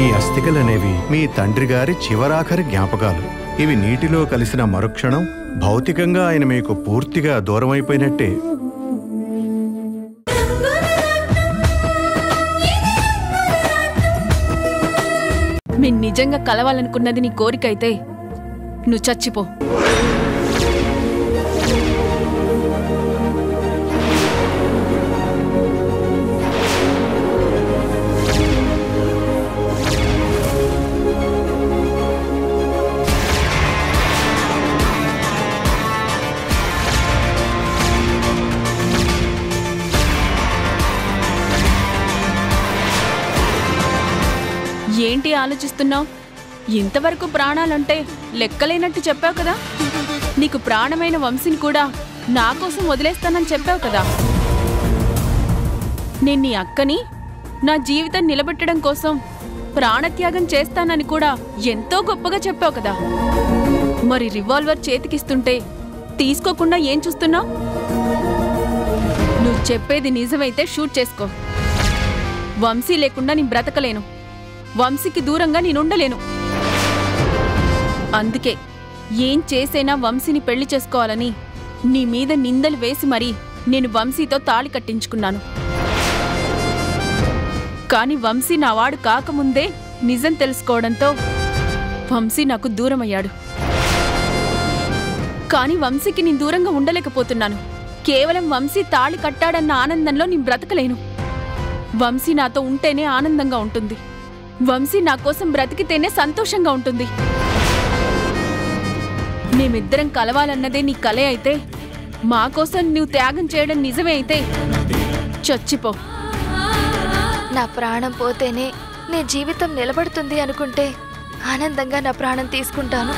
ఈ అస్థికలనేవి మీ తండ్రి గారి చివరాఖరి జ్ఞాపకాలు. ఇవి నీటిలో కలిసిన మరుక్షణం భౌతికంగా ఆయన మీకు పూర్తిగా దూరమైపోయినట్టే. మేము నిజంగా కలవాలనుకున్నది నీ కోరిక అయితే నువ్వు చచ్చిపో. ఏంటి ఆలోచిస్తున్నావు? ఇంతవరకు ప్రాణాలంటే లెక్కలేనట్టు చెప్పావు కదా. నీకు ప్రాణమైన వంశీని కూడా నా కోసం వదిలేస్తానని చెప్పావు కదా. నేను నీ అక్కని నా జీవితం నిలబెట్టడం కోసం ప్రాణత్యాగం చేస్తానని కూడా ఎంతో గొప్పగా చెప్పావు కదా. మరి రివాల్వర్ చేతికిస్తుంటే తీసుకోకుండా ఏం చూస్తున్నావు? నువ్వు చెప్పేది నిజమైతే షూట్ చేసుకో. వంశీ లేకుండా నేను బ్రతకలేను. వంశీకి దూరంగా నేనుండలేను. అందుకే ఏం చేసైనా వంశీని పెళ్ళి చేసుకోవాలని నీ మీద నిందలు వేసి మరీ నేను వంశీతో తాళి కట్టించుకున్నాను. కాని వంశీ నా వాడు కాకముందే నిజం తెలుసుకోవడంతో వంశీ నాకు దూరమయ్యాడు. కాని వంశీకి నేను దూరంగా ఉండలేకపోతున్నాను. కేవలం వంశీ తాళి కట్టాడన్న ఆనందంలో నేను బ్రతకలేను. వంశీ నాతో ఉంటేనే ఆనందంగా ఉంటుంది. వంశీ నా కోసం బ్రతికితేనే సంతోషంగా ఉంటుంది. మేమిద్దరం కలవాలన్నదే నీ కలే అయితే మా కోసం నువ్వు త్యాగం చేయడం నిజమే అయితే చచ్చిపో. నా ప్రాణం పోతేనే నీ జీవితం నిలబడుతుంది అనుకుంటే ఆనందంగా నా ప్రాణం తీసుకుంటాను.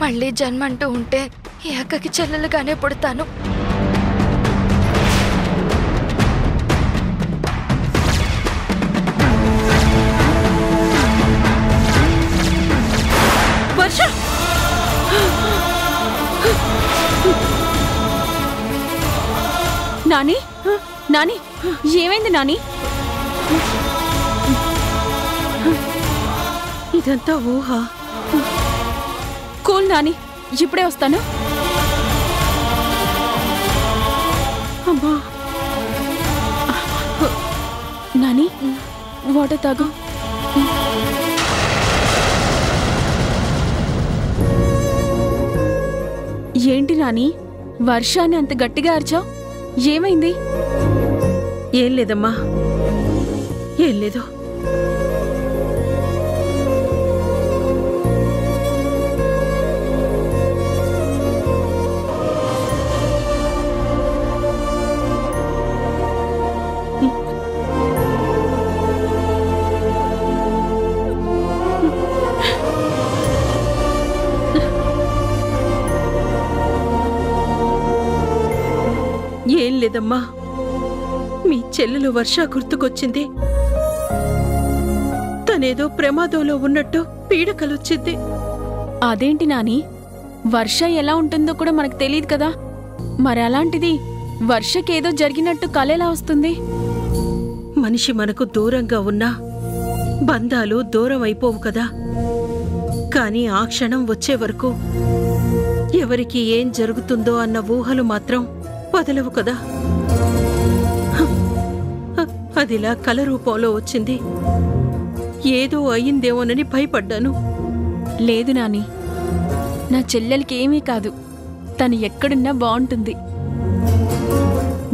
మళ్ళీ జన్మంటూ ఉంటే ఈ అక్కకి చెల్లెలుగానే పుడతాను. వర్ష! నాని? నాని? ఏమైంది నాని? ఇదంతా ఊహ. కూల్ నాని ఇప్పుడే వస్తాను. అమ్మా. నాని వాటర్ తాగు. ఏంటి నాని వర్షాన్ని అంత గట్టిగా అరిచావు? ఏమైంది? ఏం లేదమ్మా. ఏం లేదు. లేదమ్మా. మీ చెల్లెలు వర్ష గుర్తుకొచ్చింది. తనేదో ప్రమాదంలో ఉన్నట్టు పీడకలొచ్చింది. అదేంటి నాని? వర్ష ఎలా ఉంటుందో కూడా మనకు తెలియదు కదా. మరి అలాంటిది వర్షకేదో జరిగినట్టు కలెలా వస్తుంది? మనిషి మనకు దూరంగా ఉన్నా బంధాలు దూరం అయిపోవు కదా. కానీ ఆ క్షణం వచ్చే వరకు ఎవరికి ఏం జరుగుతుందో అన్న ఊహలు మాత్రం వదలవు కదా. అదిలా కల రూపంలో వచ్చింది. ఏదో అయిందేమోనని భయపడ్డాను. లేదు నాని నా చెల్లెలకి ఏమీ కాదు. తను ఎక్కడున్నా బాగుంటుంది.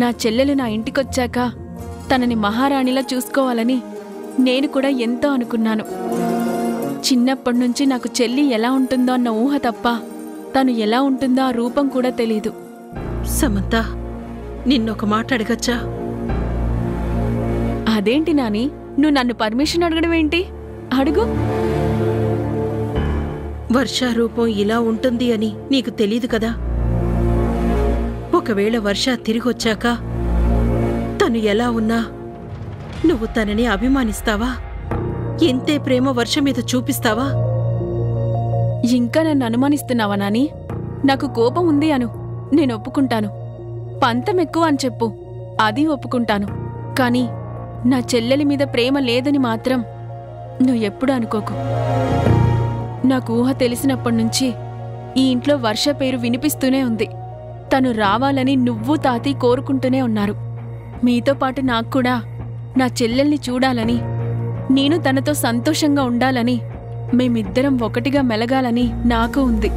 నా చెల్లెలు నా ఇంటికొచ్చాక తనని మహారాణిలా చూసుకోవాలని నేను కూడా ఎంతో అనుకున్నాను. చిన్నప్పటి నుంచి నాకు చెల్లి ఎలా ఉంటుందో అన్న ఊహ తప్ప తను ఎలా ఉంటుందో ఆ రూపం కూడా తెలీదు. సమంత నిన్నొక మాట అడగచ్చా? అదేంటి నాని? నువ్వు నన్ను పర్మిషన్ అడగడం ఏంటి? అడుగు. వర్ష రూపం ఇలా ఉంటుంది అని నీకు తెలీదు కదా? ఒకవేళ వర్ష తిరిగొచ్చాక తను ఎలా ఉన్నా నువ్వు తనని అభిమానిస్తావా? ఇంతే ప్రేమ వర్ష మీద చూపిస్తావా? ఇంకా నన్ను అనుమానిస్తున్నావా నాని? నాకు కోపం ఉంది అను. నేను ఒప్పుకుంటాను. పంతం ఎక్కువ అని చెప్పు. అది ఒప్పుకుంటాను. కానీ నా చెల్లెలి మీద ప్రేమ లేదని మాత్రం నువ్వు ఎప్పుడు అనుకోకు. నాకు ఊహ తెలిసినప్పటి నుంచి ఈ ఇంట్లో వర్ష పేరు వినిపిస్తూనే ఉంది. తను రావాలని నువ్వు తాతి కోరుకుంటూనే ఉన్నారు. మీతో పాటు నాకు కూడా నా చెల్లెల్ని చూడాలని నేను తనతో సంతోషంగా ఉండాలని మేమిద్దరం ఒకటిగా మెలగాలని నాకు ఉంది.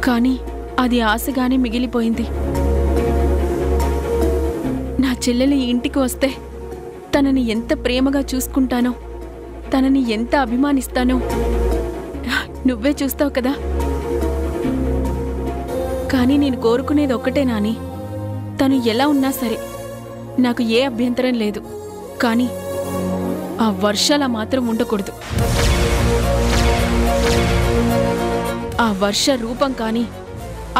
కానీ అది ఆశగానే మిగిలిపోయింది. నా చెల్లెలు ఇంటికి వస్తే తనని ఎంత ప్రేమగా చూసుకుంటానో తనని ఎంత అభిమానిస్తానో నువ్వే చూస్తావు కదా. కానీ నేను కోరుకునేది ఒక్కటే నాని తను ఎలా ఉన్నా సరే నాకు ఏ అభ్యంతరం లేదు. కానీ ఆ వర్షాల మాత్రం ఉండకూడదు. ఆ వర్ష రూపం కానీ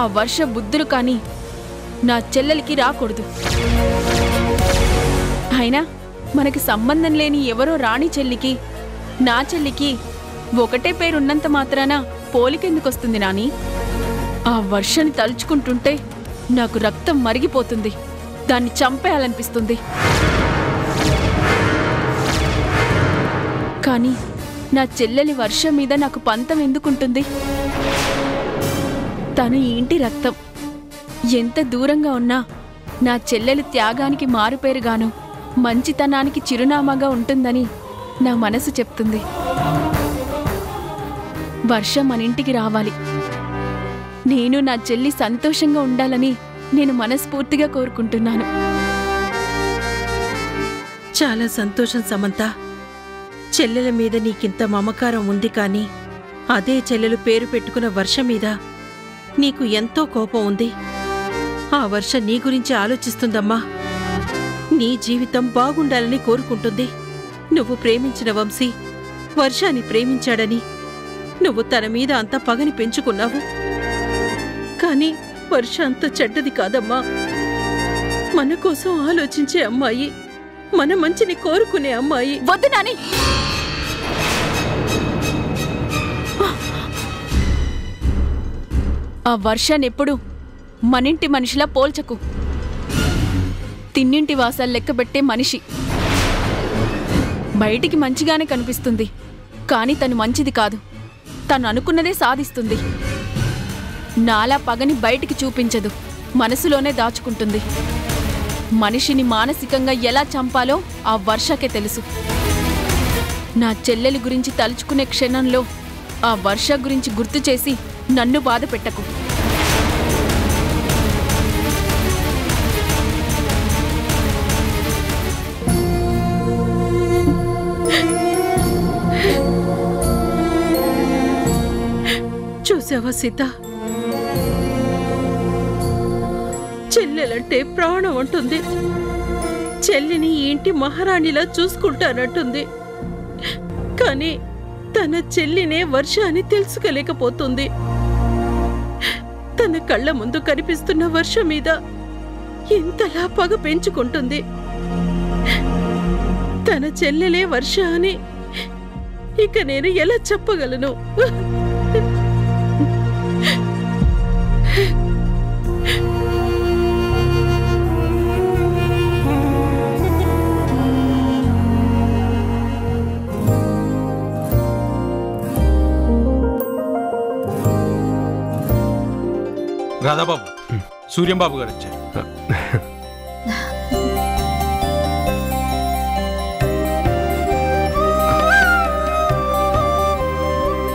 ఆ వర్ష బుద్ధులు కానీ నా చెల్లెలికి రాకూడదు. అయినా మనకి సంబంధం లేని ఎవరో రాణి చెల్లికి నా చెల్లికి ఒకటే పేరున్నంత మాత్రాన పోలికెందుకొస్తుంది నాని? ఆ వర్షని తలుచుకుంటుంటే నాకు రక్తం మరిగిపోతుంది. దాన్ని చంపేయాలనిపిస్తుంది. కానీ నా చెల్లెలి వర్షం మీద నాకు పంతం ఎందుకుంటుంది? తను ఈ ఇంటి రక్తం. ఎంత దూరంగా ఉన్నా నా చెల్లెలు త్యాగానికి మారుపేరుగాను మంచితనానికి చిరునామాగా ఉంటుందని నా మనసు చెప్తుంది. వర్షం మన ఇంటికి రావాలి. నేను నా చెల్లి సంతోషంగా ఉండాలని నేను మనస్ఫూర్తిగా కోరుకుంటున్నాను. చాలా సంతోషం సమంత. చెల్లెల మీద నీకింత మమకారం ఉంది కానీ అదే చెల్లెలు పేరు పెట్టుకున్న వర్ష మీద నీకు ఎంతో కోపం ఉంది. ఆ వర్ష నీ గురించి ఆలోచిస్తుందమ్మా. నీ జీవితం బాగుండాలని కోరుకుంటుంది. నువ్వు ప్రేమించిన వంశీ వర్షాన్ని ప్రేమించాడని. నువ్వు తన మీద అంత పగని పెంచుకున్నావు. కానీ వర్ష అంత చెడ్డది కాదమ్మా. మన కోసం ఆలోచించే అమ్మాయి మన మంచిని కోరుకునే అమ్మాయి. వద్దు నాని! ఆ వర్షాన్నెప్పుడు మనింటి మనిషిలా పోల్చకు. తిన్నింటి వాసాలు లెక్కబెట్టే మనిషి. బయటికి మంచిగానే కనిపిస్తుంది. కానీ తను మంచిది కాదు. తను అనుకున్నదే సాధిస్తుంది. నాలా పగని బయటికి చూపించదు. మనసులోనే దాచుకుంటుంది. మనిషిని మానసికంగా ఎలా చంపాలో ఆ వర్షకే తెలుసు. నా చెల్లెలి గురించి తలుచుకునే క్షణంలో ఆ వర్ష గురించి గుర్తు చేసి నన్ను బాధ పెట్టకు. చూసావా సీత? చెల్లెలంటే ప్రాణం అంటుంది. చెల్లిని ఇంటి మహారాణిలా చూసుకుంటానంటుంది. కానీ తన చెల్లినే వర్ష అని తెలుసుకోలేకపోతుంది. తన కళ్ళ ముందు కనిపిస్తున్న వర్షం మీద ఇంతలా పగ పెంచుకుంటుంది. తన చెల్లెలే వర్ష అని ఇక నేను ఎలా చెప్పగలను? రాధాబాబు సూర్యంబాబు గారు వచ్చారు.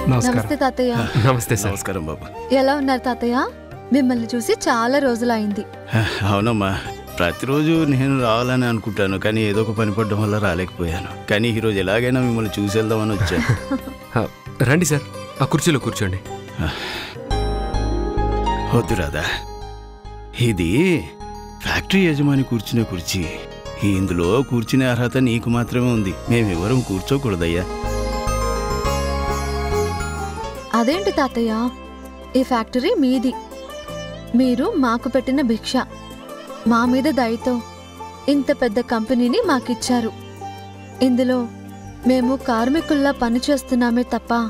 నమస్తే తాతయ్య. నమస్తే సార్. నమస్కారం బాబు. ఎలా ఉన్నారు తాతయ్య? మిమ్మల్ని చూసి చాలా రోజులైంది. అవునమ్మా. ప్రతిరోజు నేను రావాలని అనుకుంటాను కానీ ఏదో ఒక పని పడడం వల్ల రాలేకపోయాను. కానీ ఈరోజు ఎలాగైనా మిమ్మల్ని చూసి వెళ్దామని వచ్చాను రండి సార్. ఆ కుర్చీలో కూర్చోండి. వద్దు రాదా ఇది ఫ్యాక్టరీ యజమాని కూర్చునే కుర్చీ. ఇందులో కూర్చునే అర్హత నీకు మాత్రమే ఉంది. మేమెవరం కూర్చోకూడదయ్యా. అదేంటి తాతయ్య? ఈ ఫ్యాక్టరీ మీది. మీరు మాకు పెట్టిన భిక్ష. మా మీద దయతో ఇంత పెద్ద కంపెనీని మాకిచ్చారు. ఇందులో మేము కార్మికుల్లా పనిచేస్తున్నామే తప్ప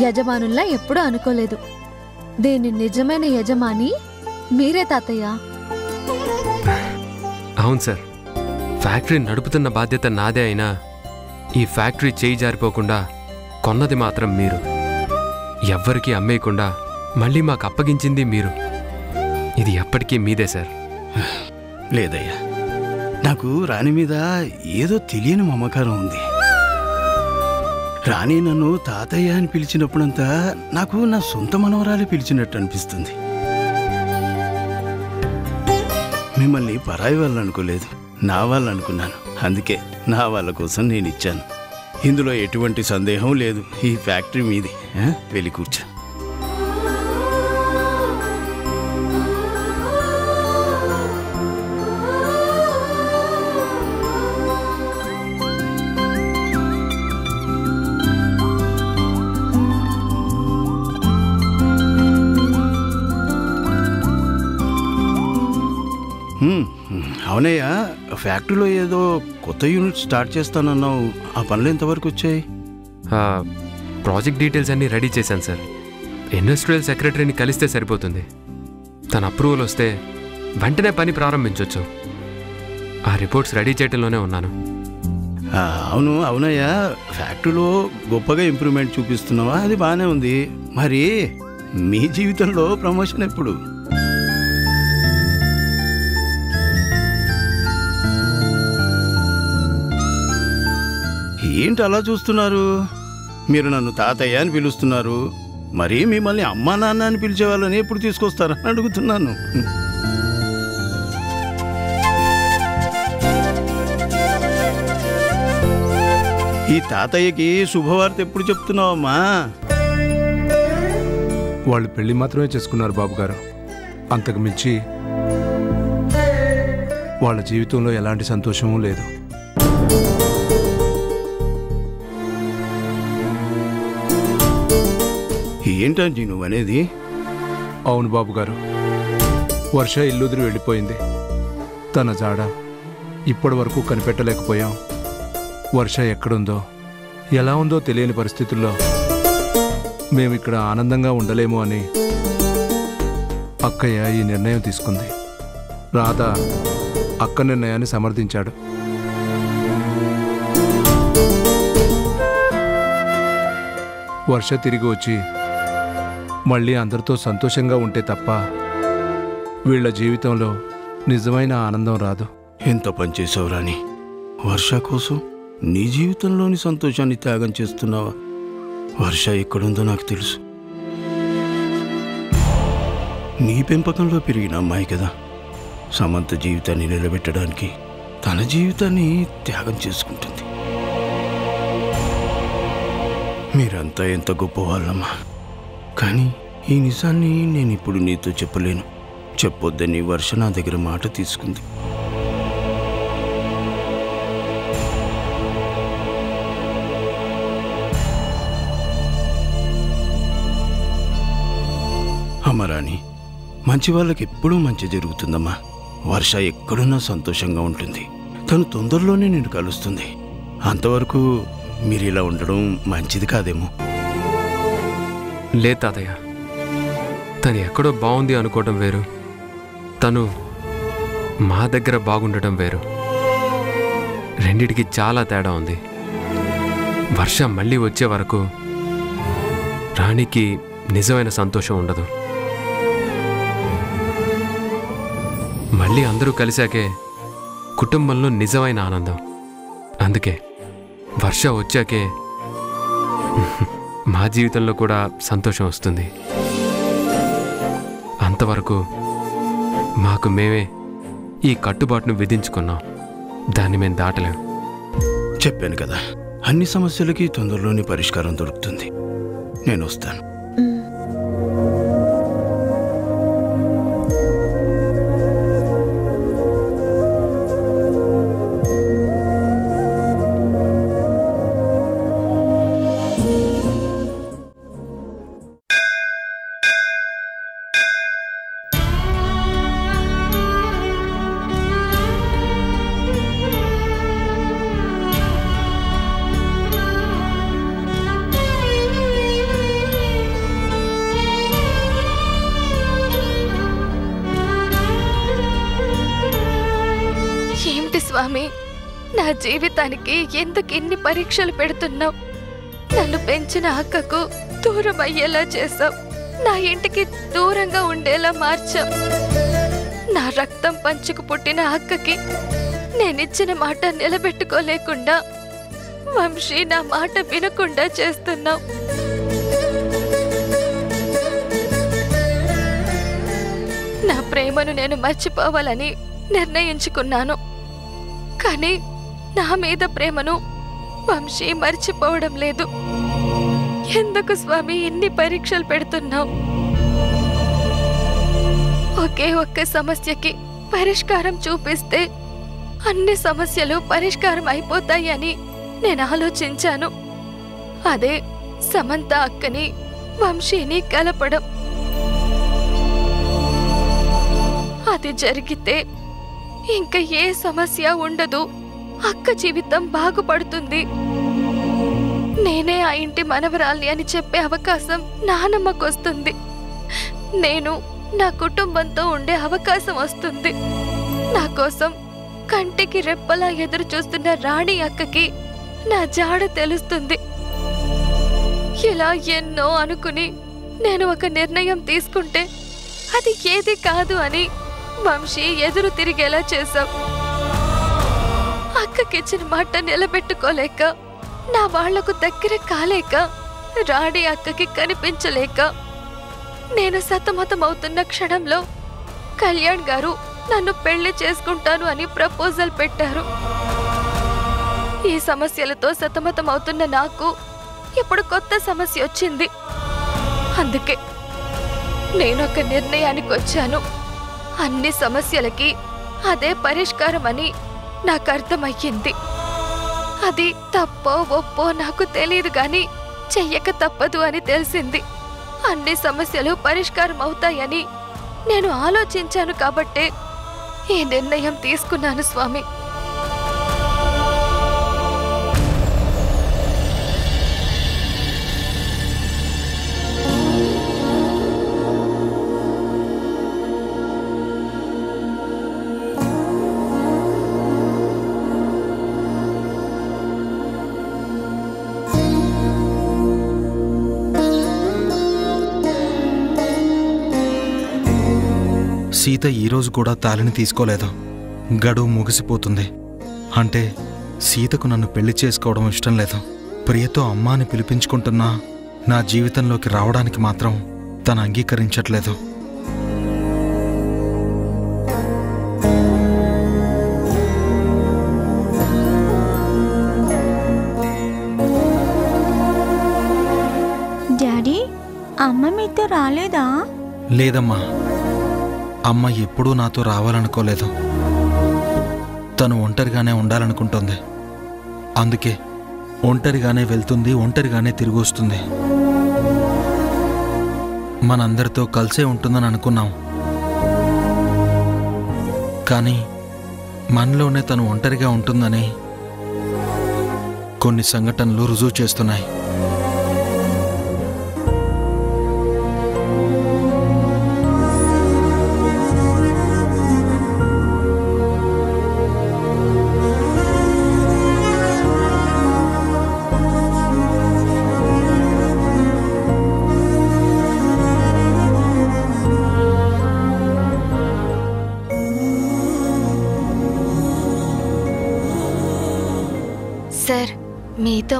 యజమానుల్లా ఎప్పుడూ అనుకోలేదు. దీని నిజమైన యజమాని? మీరే తాతయ్య. అవును సార్. ఫ్యాక్టరీ నడుపుతున్న బాధ్యత నాదే అయినా ఈ ఫ్యాక్టరీ చేయి జారిపోకుండా కొన్నది మాత్రం మీరు. ఎవ్వరికీ అమ్మేయకుండా మళ్ళీ మాకు అప్పగించింది మీరు. ఇది ఎప్పటికీ మీదే సార్. లేదయ్యా. నాకు రాణి మీద ఏదో తెలియని మమకారం ఉంది. రాణి నన్ను తాతయ్య అని పిలిచినప్పుడంతా నాకు నా సొంత మనవరాలు పిలిచినట్టు అనిపిస్తుంది. మిమ్మల్ని పరాయి వాళ్ళు అనుకోలేదు నా వాళ్ళు అనుకున్నాను అందుకే నా వాళ్ళ కోసం నేను ఇచ్చాను. ఇందులో ఎటువంటి సందేహం లేదు ఈ ఫ్యాక్టరీ మీది వెళ్ళి కూర్చో. అవునయ్యా ఫ్యాక్టరీలో ఏదో కొత్త యూనిట్ స్టార్ట్ చేస్తానన్నావు. ఆ పనులు ఎంతవరకు వచ్చాయి? ప్రాజెక్ట్ డీటెయిల్స్ అన్నీ రెడీ చేశాను సార్. ఇండస్ట్రియల్ సెక్రటరీని కలిస్తే సరిపోతుంది. తన అప్రూవల్ వస్తే వెంటనే పని ప్రారంభించవచ్చు ఆ రిపోర్ట్స్ రెడీ చేయడంలోనే ఉన్నాను. అవును అవునయ్యా. ఫ్యాక్టరీలో గొప్పగా ఇంప్రూవ్మెంట్ చూపిస్తున్నావా? అది బాగానే ఉంది. మరి మీ జీవితంలో ప్రమోషన్ ఎప్పుడు? ఏంటి అలా చూస్తున్నారు? మీరు నన్ను తాతయ్య అని పిలుస్తున్నారు. మరి మిమ్మల్ని అమ్మా నాన్న అని పిలిచేవాళ్ళని ఎప్పుడు తీసుకొస్తారని అడుగుతున్నాను. ఈ తాతయ్యకి శుభవార్త ఎప్పుడు చెప్తున్నావమ్మా? వాళ్ళు పెళ్ళి మాత్రమే చేసుకున్నారు బాబు గారు అంతకు మించి వాళ్ళ జీవితంలో ఎలాంటి సంతోషమూ లేదు. ఏంటండి నువ్వు అనేది? అవును బాబు గారు. వర్ష ఇల్లుదిరి వెళ్ళిపోయింది. తన జాడ ఇప్పటి వరకు కనిపెట్టలేకపోయాం. వర్ష ఎక్కడుందో ఎలా ఉందో తెలియని పరిస్థితుల్లో మేము ఇక్కడ ఆనందంగా ఉండలేము అని అక్కయ్య ఈ నిర్ణయం తీసుకుంది. రాధ అక్క నిర్ణయాన్ని సమర్థించాడు. వర్ష తిరిగి వచ్చి మళ్ళీ అందరితో సంతోషంగా ఉంటే తప్ప వీళ్ళ జీవితంలో నిజమైన ఆనందం రాదు. ఎంత పనిచేసావు రాని వర్ష కోసం నీ జీవితంలోని సంతోషాన్ని త్యాగం చేస్తున్నావా? వర్ష ఎక్కడుందో నాకు తెలుసు. నీ పెంపకంలో పెరిగిన అమ్మాయి కదా. సమంత జీవితాన్ని నిలబెట్టడానికి తన జీవితాన్ని త్యాగం చేసుకుంటుంది. మీరంతా ఎంత గొప్పవాళ్ళమ్మా. కానీ ఈ నిజాన్ని నేను ఇప్పుడు నీతో చెప్పలేను. చెప్పొద్దని వర్ష నా దగ్గర మాట తీసుకుంది. అమరాణి మంచి వాళ్ళకి ఎప్పుడూ మంచి జరుగుతుందమ్మా. వర్ష ఎక్కడున్నా సంతోషంగా ఉంటుంది. తను తొందరలోనే నేను కలుస్తుంది. అంతవరకు మీరు ఇలా ఉండడం మంచిది కాదేమో. లేదు తాతయ్య. తను ఎక్కడో బాగుంది అనుకోవటం వేరు. తను మా దగ్గర బాగుండటం వేరు. రెండిటికి చాలా తేడా ఉంది. వర్ష మళ్ళీ వచ్చే వరకు రాణికి నిజమైన సంతోషం ఉండదు. మళ్ళీ అందరూ కలిశాకే కుటుంబంలో నిజమైన ఆనందం. అందుకే వర్ష వచ్చాకే మా జీవితంలో కూడా సంతోషం వస్తుంది. అంతవరకు మాకు మేమే ఈ కట్టుబాటును విధించుకున్నాం. దాన్ని మేము దాటలేం. చెప్పాను కదా అన్ని సమస్యలకి తొందరలోనే పరిష్కారం దొరుకుతుంది. నేను వస్తాను. స్వామి నా జీవితానికి ఎందుకు ఇన్ని పరీక్షలు పెడుతున్నావు? నన్ను పెంచిన అక్కకు దూరం అయ్యేలా చేసావు నా ఇంటికి దూరంగా ఉండేలా మార్చావు. నా రక్తం పంచుకు పుట్టిన అక్కకి నేనిచ్చిన మాట నిలబెట్టుకోలేకుండా వంశీ నా మాట వినకుండా చేస్తున్నావు. నా ప్రేమను నేను మర్చిపోవాలని నిర్ణయించుకున్నాను. కానీ నా మీద ప్రేమను వంశీ మర్చిపోవడం లేదు. ఎందుకు స్వామి ఇన్ని పరీక్షలు పెడుతున్నావు? ఒకే ఒక్క సమస్యకి పరిష్కారం చూపిస్తే అన్ని సమస్యలు పరిష్కారం అయిపోతాయి అని నేను ఆలోచించాను. అదే సమంత అక్కని వంశీని కలపడం. అది జరిగితే ఇంకా ఏ సమస్య ఉండదు. అక్క జీవితం బాగుపడుతుంది. నేనే ఆ ఇంటి మనవరాల్ని అని చెప్పే అవకాశం నానమ్మకొస్తుంది. నేను నా కుటుంబంతో ఉండే అవకాశం వస్తుంది. నా కోసం కంటికి రెప్పలా ఎదురు చూస్తున్న రాణి అక్కకి నా జాడ తెలుస్తుంది. ఇలా ఎన్నో అనుకుని నేను ఒక నిర్ణయం తీసుకుంటే అది ఏది కాదు అని వంశీ ఎదురు తిరిగేలా చేశాం అక్కకిచ్చిన మాట నిలబెట్టుకోలేక నా వాళ్ళకు దగ్గర కాలేక రాణి అక్కకి కనిపించలేక నేను సతమతమవుతున్న క్షణంలో కళ్యాణ్ గారు నన్ను పెళ్ళి చేసుకుంటాను అని ప్రపోజల్ పెట్టారు. ఈ సమస్యలతో సతమతమవుతున్న నాకు ఇప్పుడు కొత్త సమస్య వచ్చింది. అందుకే నేను ఒక నిర్ణయానికి వచ్చాను. అన్ని సమస్యలకి అదే పరిష్కారం అని నాకు అర్థమయ్యింది అది తప్పో ఒప్పో నాకు తెలియదు గాని చెయ్యక తప్పదు అని తెలిసింది. అన్ని సమస్యలు పరిష్కారం అవుతాయని నేను ఆలోచించాను కాబట్టే ఈ నిర్ణయం తీసుకున్నాను స్వామి. సీత ఈరోజు కూడా తాళిని తీసుకోలేదు. గడువు ముగిసిపోతుంది. అంటే సీతకు నన్ను పెళ్ళి చేసుకోవడం ఇష్టం లేదు. ప్రియతో అమ్మ అని పిలిపించుకుంటున్నా నా జీవితంలోకి రావడానికి మాత్రం తను అంగీకరించట్లేదు. డాడీ అమ్మ మీతో రాలేదా? లేదమ్మా. అమ్మ ఎప్పుడూ నాతో రావాలనుకోలేదు. తను ఒంటరిగానే ఉండాలనుకుంటుంది. అందుకే ఒంటరిగానే వెళ్తుంది ఒంటరిగానే తిరిగి వస్తుంది మనందరితో కలిసే ఉంటుందని అనుకున్నాం. కానీ మనలోనే తను ఒంటరిగా ఉంటుందని కొన్ని సంఘటనలు రుజువు చేస్తున్నాయి.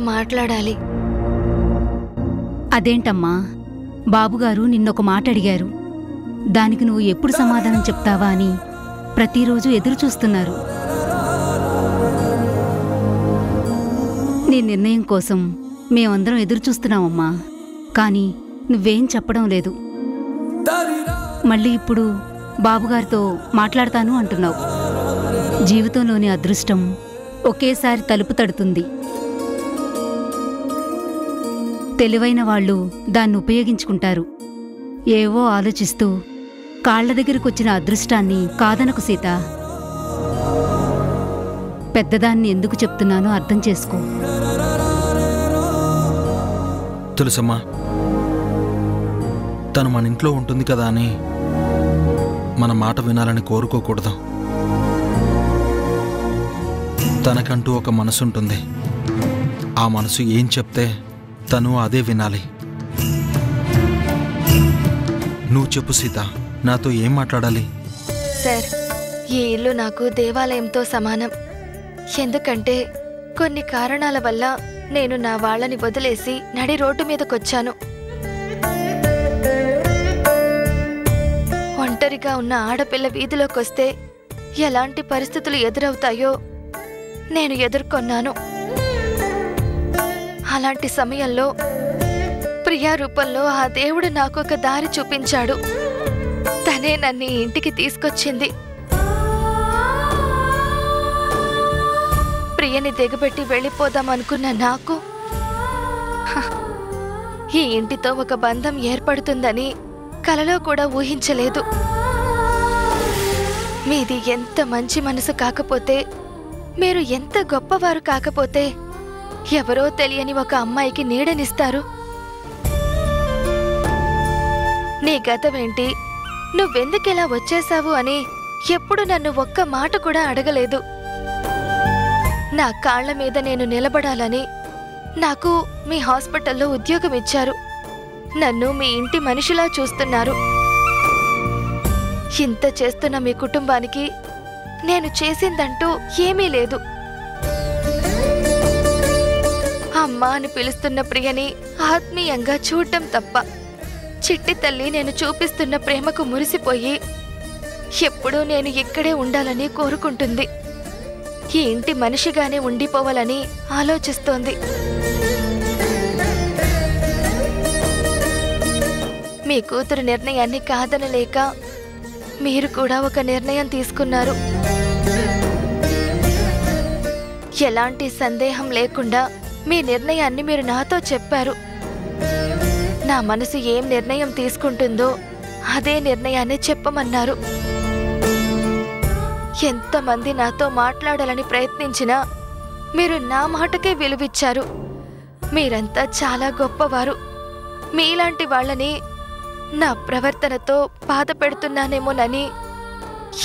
మాట్లాడాలి. అదేంటమ్మా? బాబుగారు నిన్నొక మాట అడిగారు దానికి నువ్వు ఎప్పుడు సమాధానం చెప్తావా అని ప్రతిరోజు ఎదురు చూస్తున్నారు నీ నిర్ణయం కోసం మేమందరం ఎదురు చూస్తున్నామమ్మా కానీ నువ్వేం చెప్పడం లేదు. మళ్ళీ ఇప్పుడు బాబుగారితో మాట్లాడతాను అంటున్నావు. జీవితంలోని అదృష్టం ఒకేసారి తలుపు తడుతుంది. తెలివైన వాళ్ళు దాన్ని ఉపయోగించుకుంటారు. ఏవో ఆలోచిస్తూ కాళ్ళ దగ్గరకొచ్చిన అదృష్టాన్ని కాదనకు సీత. పెద్దదాన్ని ఎందుకు చెప్తున్నానో అర్థం చేసుకో. తెలుసమ్మా తను మన ఇంట్లో ఉంటుంది కదా అని మన మాట వినాలని కోరుకోకూడదు. తనకంటూ ఒక మనసు ఉంటుంది ఆ మనసు ఏం చెప్తే తను అదే వినాలి. నువ్వు చెప్పు సీత నాతో ఏం మాట్లాడాలి? సార్ ఈ ఇల్లు నాకు దేవాలయంతో సమానం. ఎందుకంటే కొన్ని కారణాల వల్ల నేను నా వాళ్ళని వదిలేసి నడి రోడ్డు మీదకొచ్చాను. ఒంటరిగా ఉన్న ఆడపిల్ల వీధిలోకొస్తే ఎలాంటి పరిస్థితులు ఎదురవుతాయో నేను ఎదుర్కొన్నాను. అలాంటి సమయంలో ప్రియా రూపంలో ఆ దేవుడు నాకు ఒక దారి చూపించాడు. తనే నన్ను ఇంటికి తీసుకొచ్చింది. ప్రియని దిగబెట్టి వెళ్ళిపోదామనుకున్న నాకు ఈ ఇంటితో ఒక బంధం ఏర్పడుతుందని కలలో కూడా ఊహించలేదు. మీది ఎంత మంచి మనసు కాకపోతే మీరు ఎంత గొప్పవారు కాకపోతే ఎవరో తెలియని ఒక అమ్మాయికి నీడనిస్తారు. నీ గతమేంటి? నువ్వెందుకిలా వచ్చేశావు అని ఎప్పుడు నన్ను ఒక్క మాట కూడా అడగలేదు. నా కాళ్ళ మీద నేను నిలబడాలని నాకు మీ హాస్పిటల్లో ఉద్యోగం ఇచ్చారు నన్ను మీ ఇంటి మనిషిలా చూస్తున్నారు. ఇంత చేస్తున్న మీ కుటుంబానికి నేను చేసిందంటూ ఏమీ లేదు. అమ్మా అని పిలుస్తున్న ప్రియని ఆత్మీయంగా చూడటం తప్ప. చిట్టి తల్లి నేను చూపిస్తున్న ప్రేమకు మురిసిపోయి ఎప్పుడూ నేను ఇక్కడే ఉండాలని కోరుకుంటుంది. ఈ ఇంటి మనిషిగానే ఉండిపోవాలని ఆలోచిస్తోంది. మీ కూతురు నిర్ణయాన్ని కాదనలేక మీరు కూడా ఒక నిర్ణయం తీసుకున్నారు. ఎలాంటి సందేహం లేకుండా మీ నిర్ణయాన్ని మీరు నాతో చెప్పారు. నా మనసు ఏం నిర్ణయం తీసుకుంటుందో అదే నిర్ణయాన్ని చెప్పమన్నారు. ఎంతమంది నాతో మాట్లాడాలని ప్రయత్నించినా మీరు నా మాటకే విలువిచ్చారు. మీరంతా చాలా గొప్పవారు. మీలాంటి వాళ్ళని నా ప్రవర్తనతో బాధ పెడుతున్నానేమోనని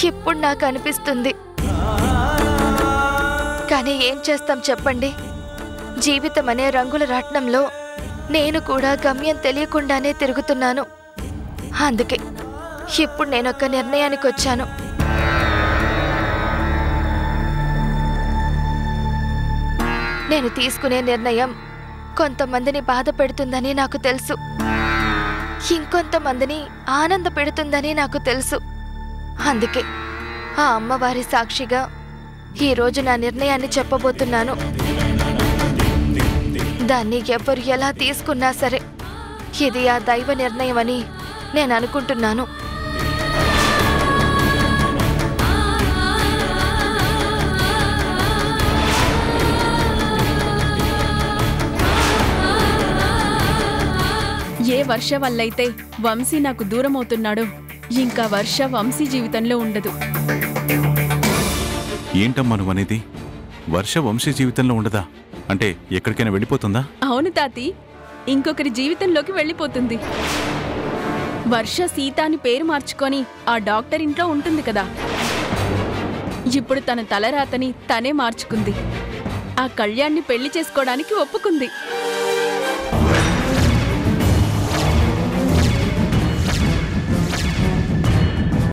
ఇప్పుడు నాకు అనిపిస్తుంది. కానీ ఏం చేస్తాం చెప్పండి? జీవితం అనే రంగుల రాట్నంలో నేను కూడా గమ్యం తెలియకుండానే తిరుగుతున్నాను. అందుకే ఇప్పుడు నేను ఒక నిర్ణయానికి వచ్చాను నేను తీసుకునే నిర్ణయం కొంతమందిని బాధ పెడుతుందని నాకు తెలుసు. ఇంకొంతమందిని ఆనంద పెడుతుందని నాకు తెలుసు. అందుకే ఆ అమ్మవారి సాక్షిగా ఈరోజు నా నిర్ణయాన్ని చెప్పబోతున్నాను. దాన్ని ఎవరు ఎలా తీసుకున్నా సరే ఇది ఆ దైవ నిర్ణయం అని నేను అనుకుంటున్నాను. ఏ వర్ష వల్లైతే వంశీ నాకు దూరం అవుతున్నాడో ఇంకా వర్ష వంశీ జీవితంలో ఉండదు. ఏంటమ్మా నువ్వు అనేది వర్ష వంశీ జీవితంలో ఉండదా? అంటే ఎక్కడికైనా వెళ్ళిపోతుందా? అవును తాతి. ఇంకొకరి జీవితంలోకి వెళ్ళిపోతుంది. వర్ష సీత అని పేరు మార్చుకొని ఆ డాక్టర్ ఇంట్లో ఉంటుంది కదా. ఇప్పుడు తన తలరాతని తనే మార్చుకుంది. ఆ కళ్యాణ్ని పెళ్ళి చేసుకోవడానికి ఒప్పుకుంది.